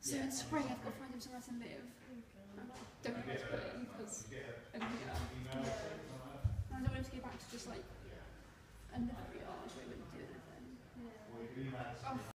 So in spring I've got to find him somewhere to live. I don't know to put him because I'm here. I don't want him to go back to just like another yard where he wouldn't do anything.